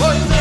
Hoy